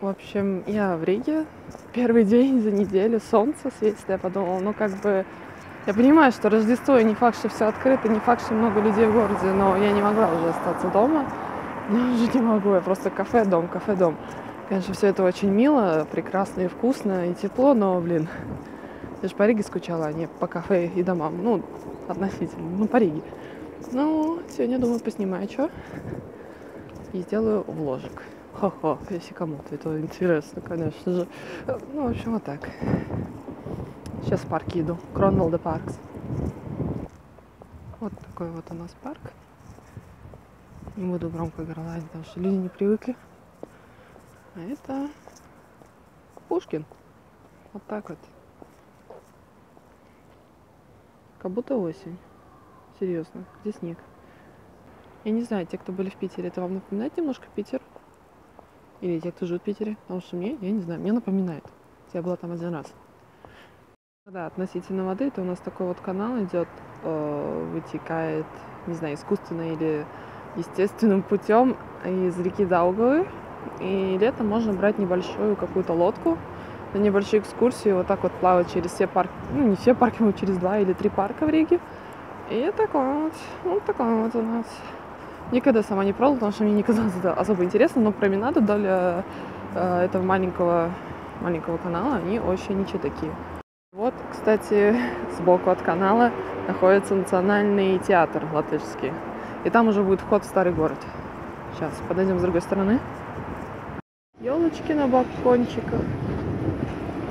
В общем, я в Риге. Первый день за неделю, солнце светит. Я подумала, ну как бы... Я понимаю, что Рождество и не факт, что все открыто, не факт, что много людей в городе, но я не могла уже остаться дома. Ну, уже не могу, я просто кафе, дом, кафе, дом. Конечно, все это очень мило, прекрасно и вкусно, и тепло, но, блин, я же по Риге скучала, а не по кафе и домам. Ну, относительно, ну, по Риге. Ну, сегодня, думаю, поснимаю что и сделаю вложек. Ха-ха, если кому-то это интересно, конечно же. Ну, в общем, вот так. Сейчас в парк иду. Кронвалда Паркс. Вот такой вот у нас парк. Не буду громко горланить, потому что люди не привыкли. А это Пушкин. Вот так вот. Как будто осень. Серьезно. Где снег? Я не знаю, те, кто были в Питере, это вам напоминает немножко Питер? Или те, кто живет в Питере? Потому что мне, я не знаю, мне напоминает. Я была там один раз. Да, относительно воды, то у нас такой вот канал идет, э, вытекает, не знаю, искусственно или естественным путем из реки Даугавы. И летом можно брать небольшую какую-то лодку на небольшую экскурсию, вот так вот плавать через все парки, ну не все парки, но через два или три парка в Риге. И такой вот, вот такой вот у нас. Никогда сама не пробовала, потому что мне не казалось это особо интересно, но променады вдоль э, этого маленького, маленького канала, они очень ничего такие. Вот, кстати, сбоку от канала находится национальный театр латышский. И там уже будет вход в старый город. Сейчас подойдем с другой стороны. Елочки на балкончиках.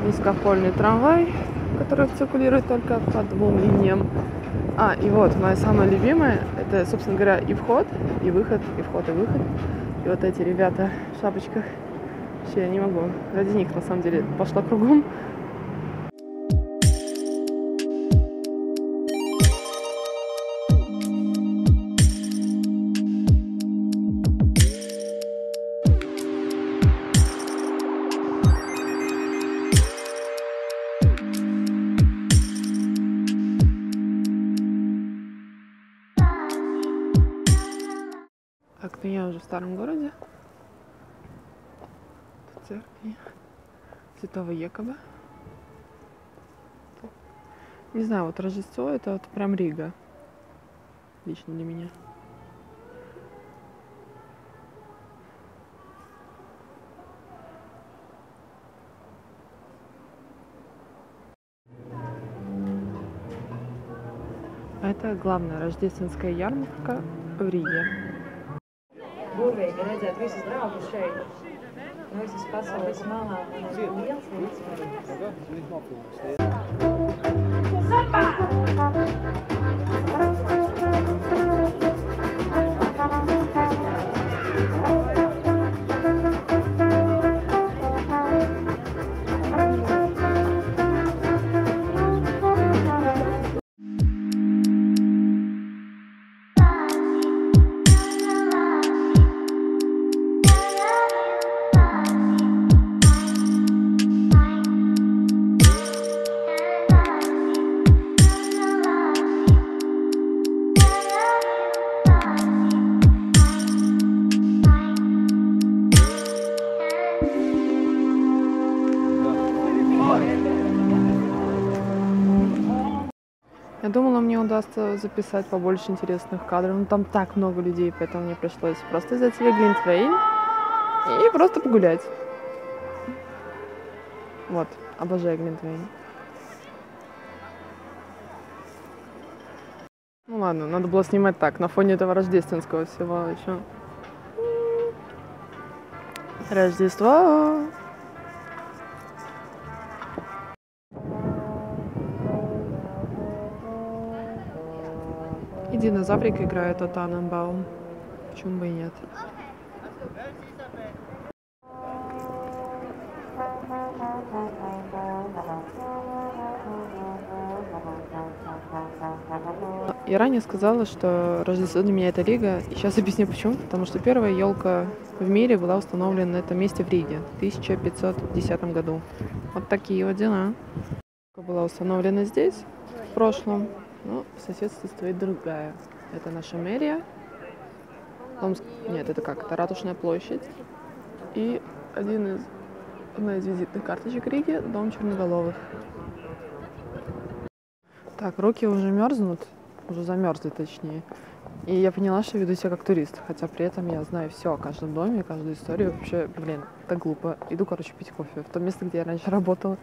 Низкопольный трамвай, который циркулирует только по двум линиям. А, и вот, моя самая любимая, это, собственно говоря, и вход, и выход, и вход, и выход. И вот эти ребята в шапочках. Вообще, я не могу. Ради них, на самом деле, пошла кругом. Старом городе. Тут церкви. Святого Якоба. Не знаю, вот Рождество это вот прям Рига. Лично для меня. Это главная рождественская ярмарка в Риге. Burvīgi redzēt visus draugus šeit. No visas pasaules malām. Un ir liels, liels prieks. Я думала, мне удастся записать побольше интересных кадров, но там так много людей, поэтому мне пришлось просто взять себе глинтвейн и просто погулять. Вот, обожаю глинтвейн. Ну ладно, надо было снимать так, на фоне этого рождественского всего еще. Рождество! И динозаврик играет от Таненбаум. Почему бы и нет? Я ранее сказала, что Рождество для меня это Рига, и сейчас объясню почему. Потому что первая елка в мире была установлена на этом месте в Риге в 1510 году. Вот такие вот дела. Была установлена здесь в прошлом, но в соседстве стоит другая. Это наша мэрия. Дом... Нет, это как? Это Ратушная площадь. И один из... одна из визитных карточек Риги – дом Черноголовых. Так, руки уже мерзнут, уже замерзли точнее. И я поняла, что веду себя как турист, хотя при этом я знаю все о каждом доме, каждую историю. Вообще, блин, это глупо. Иду, короче, пить кофе в том месте, где я раньше работала.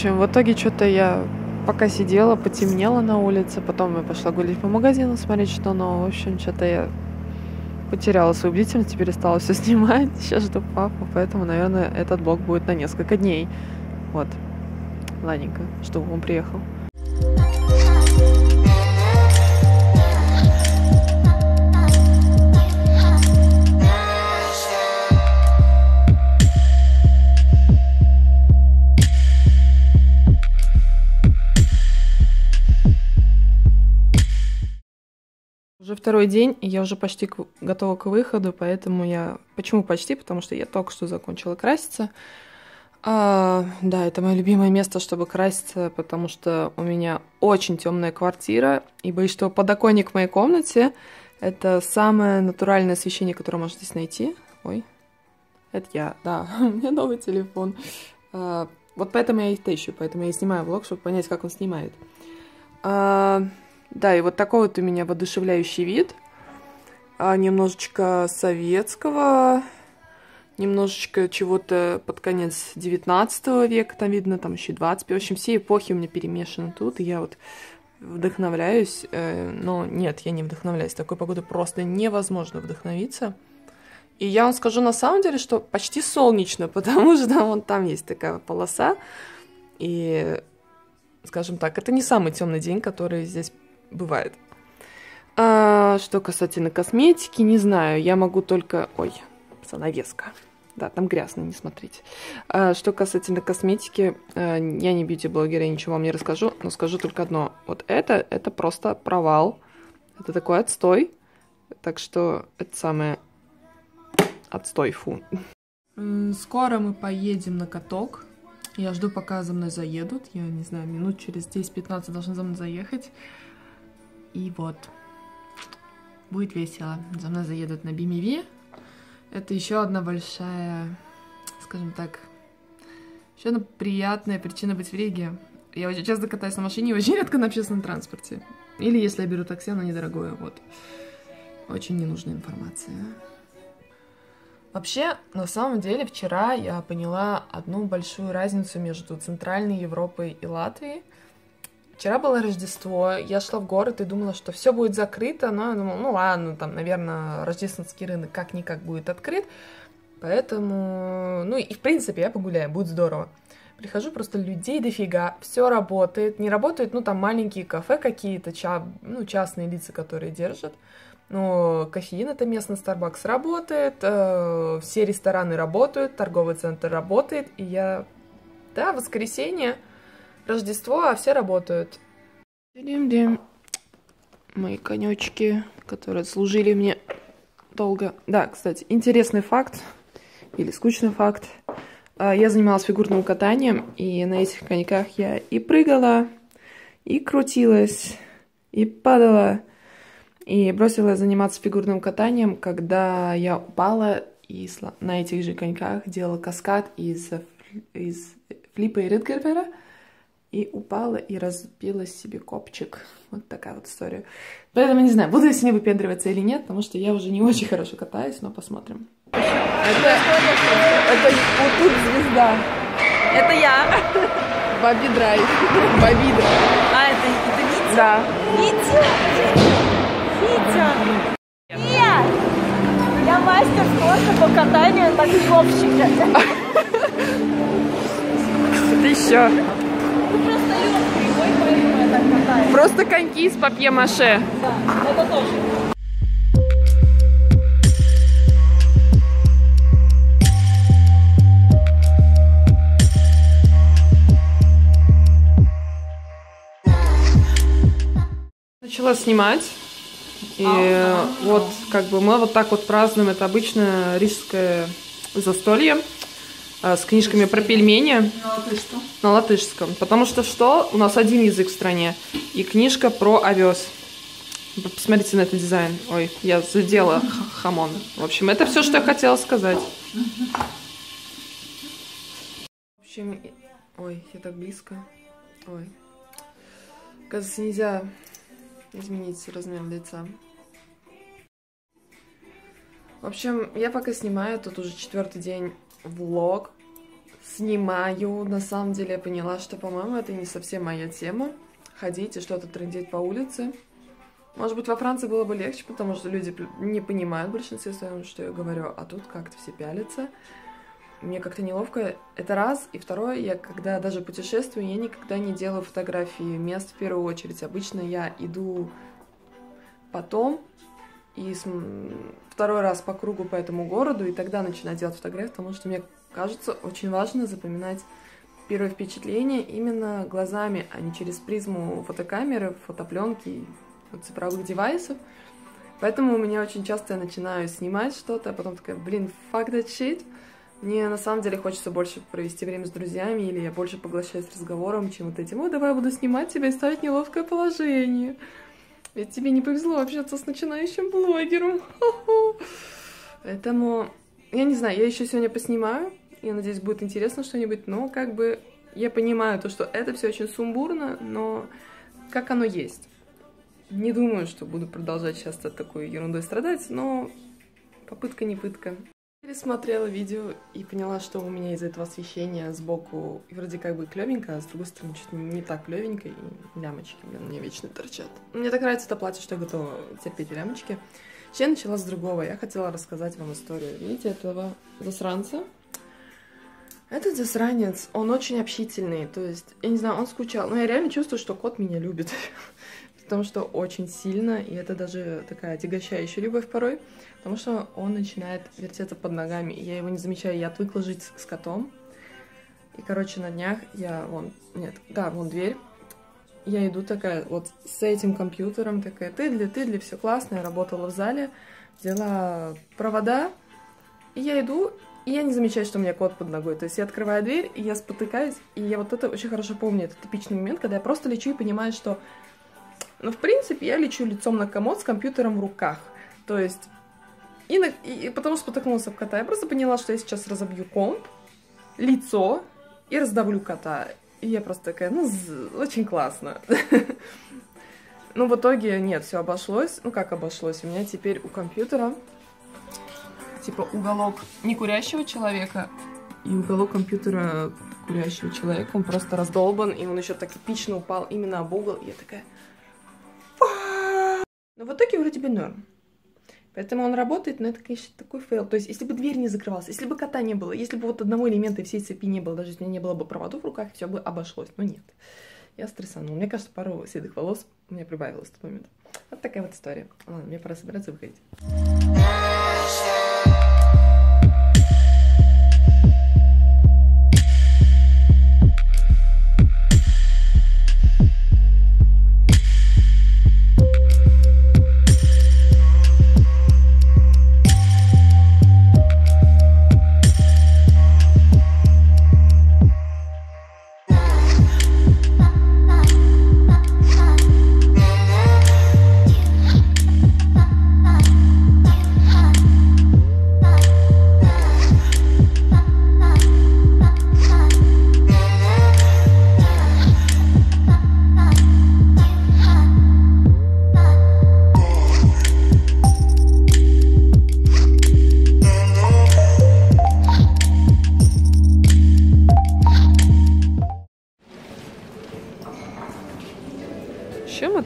Общем, в итоге что-то я пока сидела, потемнело на улице, потом я пошла гулять по магазину, смотреть, что нового. В общем, что-то я потеряла свою бдительность, перестала все снимать. Сейчас жду папу, поэтому, наверное, этот блог будет на несколько дней. Вот. Ладненько, чтобы он приехал. Второй день, и я уже почти к- готова к выходу, поэтому я... Почему почти? Потому что я только что закончила краситься. А, да, это мое любимое место, чтобы краситься, потому что у меня очень темная квартира, и боюсь, что подоконник в моей комнате — это самое натуральное освещение, которое можно здесь найти. Ой, это я, да, у меня новый телефон. А, вот поэтому я и ищу, поэтому я и снимаю влог, чтобы понять, как он снимает. А, да, и вот такой вот у меня воодушевляющий вид. А, немножечко советского, немножечко чего-то под конец 19 века, там видно, там еще и 20. В общем, все эпохи у меня перемешаны тут, и я вот вдохновляюсь. Э, но нет, я не вдохновляюсь. Такой погодой просто невозможно вдохновиться. И я вам скажу на самом деле, что почти солнечно, потому что вон там есть такая полоса. И, скажем так, это не самый темный день, который здесь бывает. А, что касательно косметики, не знаю, я могу только... Ой, занавеска. Да, там грязно, не смотрите. А, что касательно косметики, а, я не бьюти-блогер, я ничего вам не расскажу, но скажу только одно. Вот это, это просто провал. Это такой отстой. Так что это самое... Отстой, фу. Скоро мы поедем на каток. Я жду, пока за мной заедут. Я не знаю, минут через 10-15 должны за мной заехать. И вот. Будет весело. За мной заедут на BMV. Это еще одна большая, скажем так, еще одна приятная причина быть в Риге. Я очень часто катаюсь на машине, очень редко на общественном транспорте. Или если я беру такси, оно недорогое, вот. Очень ненужная информация. Вообще, на самом деле, вчера я поняла одну большую разницу между Центральной Европой и Латвией. Вчера было Рождество, я шла в город и думала, что все будет закрыто, но я думала, ну ладно, там, наверное, рождественский рынок как-никак будет открыт, поэтому, ну и в принципе я погуляю, будет здорово. Прихожу, просто людей дофига, все работает, не работают, ну там маленькие кафе какие-то, ча ну частные лица, которые держат, но кофеин это местный Starbucks работает, э, все рестораны работают, торговый центр работает, и я, да, воскресенье, Рождество, а все работают. Дим-дим. Мои конечки, которые служили мне долго. Да, кстати, интересный факт, или скучный факт. Я занималась фигурным катанием, и на этих коньках я и прыгала, и крутилась, и падала, и бросила заниматься фигурным катанием, когда я упала и на этих же коньках делала каскад из, из флипа и ридгербера, и упала и разбила себе копчик. Вот такая вот история. Поэтому не знаю, буду я с ней выпендриваться или нет, потому что я уже не очень хорошо катаюсь, но посмотрим. Это, это вот тут звезда. Это я. Баби Драйв. Баби Драйв. А, это, это Витя? Да. Витя! Витя! Нет! Я мастер спорта по катанию на клёвщике. Это еще. Просто коньки из папье-маше. Да, это тоже. Начала снимать. И вот как бы мы вот так вот празднуем. Это обычно рижское застолье с книжками про пельмени на латышском. Потому что что? У нас один язык в стране. И книжка про овес. Посмотрите на этот дизайн. Ой, я задела хамон. В общем, это все, что я хотела сказать. В общем, ой, я так близко. Ой. Кажется, нельзя изменить размер лица. В общем, я пока снимаю, тут уже четвертый день влог. Снимаю. На самом деле я поняла, что, по-моему, это не совсем моя тема. Ходить и что-то трендеть по улице. Может быть, во Франции было бы легче, потому что люди не понимают в большинстве своем, что я говорю, а тут как-то все пялятся. Мне как-то неловко. Это раз. И второе, я когда даже путешествую, я никогда не делаю фотографии мест в первую очередь. Обычно я иду потом и второй раз по кругу по этому городу, и тогда начинаю делать фотографии, потому что мне кажется очень важно запоминать первое впечатление именно глазами, а не через призму фотокамеры, фотопленки, вот цифровых девайсов. Поэтому у меня очень часто я начинаю снимать что-то, а потом такая, блин, fuck that shit. Мне на самом деле хочется больше провести время с друзьями, или я больше поглощаюсь разговором, чем вот этим, ой, давай буду снимать тебя и ставить неловкое положение. Ведь тебе не повезло общаться с начинающим блогером. Поэтому, я не знаю, я еще сегодня поснимаю. Я надеюсь, будет интересно что-нибудь, но как бы я понимаю то, что это все очень сумбурно, но как оно есть. Не думаю, что буду продолжать часто такой ерундой страдать, но попытка не пытка. Пересмотрела видео и поняла, что у меня из-за этого освещения сбоку вроде как бы клевенько, а с другой стороны чуть не так клевенько, и лямочки блин, мне вечно торчат. Мне так нравится это платье, что я готова терпеть лямочки. Я начала с другого. Я хотела рассказать вам историю. Видите этого засранца? Этот засранец, он очень общительный, то есть, я не знаю, он скучал, но я реально чувствую, что кот меня любит, потому что очень сильно, и это даже такая отягощающая любовь порой, потому что он начинает вертеться под ногами, и я его не замечаю, я отвыкла жить с, котом, и, короче, на днях я, вон, нет, да, вон дверь, я иду такая вот с этим компьютером, такая тыдли, тыдли, все классно, я работала в зале, взяла провода, и я иду, и я не замечаю, что у меня кот под ногой. То есть я открываю дверь, и я спотыкаюсь, и я вот это очень хорошо помню, это типичный момент, когда я просто лечу и понимаю, что, ну, в принципе, я лечу лицом на комод с компьютером в руках. То есть, и, на, и, потому что спотыкнулась об кота, я просто поняла, что я сейчас разобью комп, лицо и раздавлю кота. И я просто такая, ну, очень классно. Ну, в итоге, нет, все обошлось. Ну, как обошлось? У меня теперь у компьютера типа уголок не курящего человека и уголок компьютера курящего человека. Он просто раздолбан, и он еще так эпично упал именно об угол. И я такая... Но в итоге вроде бы норм. Поэтому он работает, но это, конечно, такой фейл. То есть, если бы дверь не закрывалась, если бы кота не было, если бы вот одного элемента всей цепи не было, даже если у меня не было бы проводов в руках, все бы обошлось. Но нет. Я стрессанула. Мне кажется, пару седых волос у меня прибавилось в тот момент. Вот такая вот история. Ладно, мне пора собираться выходить.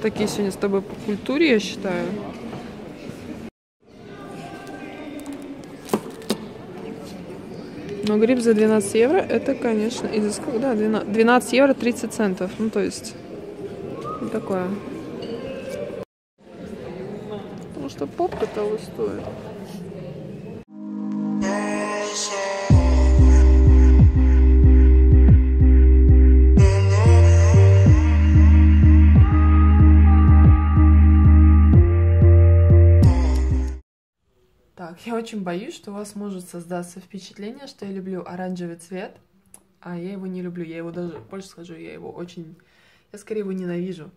Такие сегодня с тобой по культуре, я считаю. Но гриб за 12 евро, это, конечно, из да, 12, 12 евро 30 центов. Ну, то есть, такое. Потому что попка того стоит. Я очень боюсь, что у вас может создаться впечатление, что я люблю оранжевый цвет, а я его не люблю. Я его даже, больше скажу, я его очень... Я скорее его ненавижу.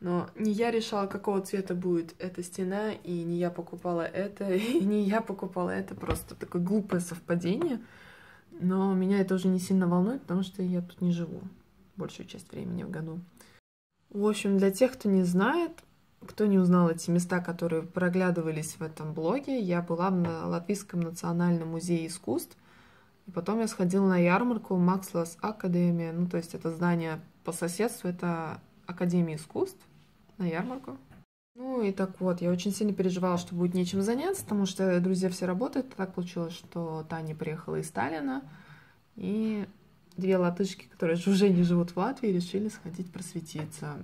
Но не я решала, какого цвета будет эта стена, и не я покупала это, и не я покупала это. Просто такое глупое совпадение. Но меня это уже не сильно волнует, потому что я тут не живу большую часть времени в году. В общем, для тех, кто не знает, кто не узнал эти места, которые проглядывались в этом блоге, я была на Латвийском национальном музее искусств, и потом я сходила на ярмарку Макслас Академия, ну то есть это здание по соседству, это Академия искусств на ярмарку. Ну и так вот, я очень сильно переживала, что будет нечем заняться, потому что друзья все работают. Так получилось, что Таня приехала из Сталина, и две латышки, которые уже не живут в Латвии, решили сходить просветиться.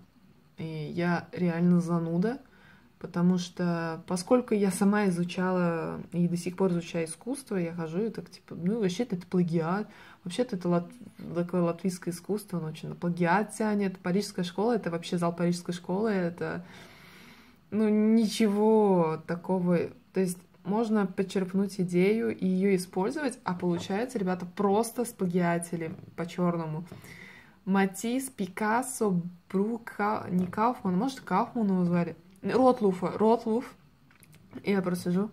И я реально зануда, потому что поскольку я сама изучала и до сих пор изучаю искусство, я хожу и так типа, ну вообще-то это плагиат, вообще-то это лат... такое латвийское искусство, оно очень на плагиат тянет. Парижская школа, это вообще зал парижской школы, это ну ничего такого, то есть можно почерпнуть идею и ее использовать, а получается, ребята, просто сплагиатели по-черному. Матис, Пикассо, Брука, не Кауфман, может, Кауфман его звали? Ротлуфа, Ротлуф. Я просижу.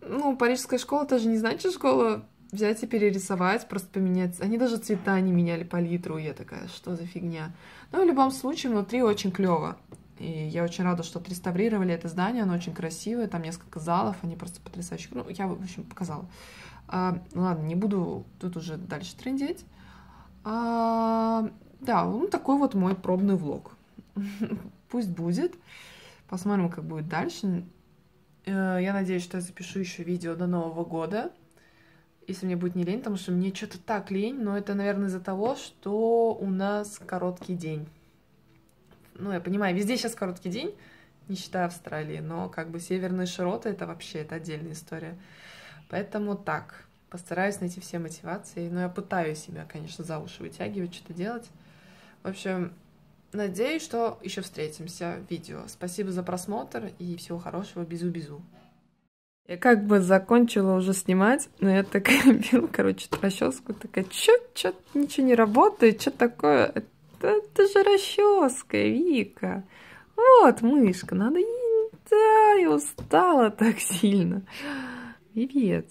Ну, парижская школа тоже не значит школа взять и перерисовать, просто поменять. Они даже цвета не меняли палитру. Я такая, что за фигня? Но в любом случае внутри очень клево. И я очень рада, что отреставрировали это здание, оно очень красивое, там несколько залов, они просто потрясающие. Ну, я, в общем, показала. А, ладно, не буду тут уже дальше трендеть. А, да, ну такой вот мой пробный влог. Пусть будет. Посмотрим, как будет дальше. Э, я надеюсь, что я запишу еще видео до Нового года. Если мне будет не лень, потому что мне что-то так лень, но это, наверное, из-за того, что у нас короткий день. Ну, я понимаю, везде сейчас короткий день, не считая Австралии, но как бы северные широты — это вообще, это отдельная история. Поэтому так. Постараюсь найти все мотивации. Но я пытаюсь себя, конечно, за уши вытягивать, что-то делать. В общем, надеюсь, что еще встретимся в видео. Спасибо за просмотр и всего хорошего. Безу-безу. Я как бы закончила уже снимать, но я такая била, короче, расческу, такая, чё, чё, ничего не работает, что такое? Это, это же расческа, Вика. Вот, мышка, надо... Да, я устала так сильно. Привет.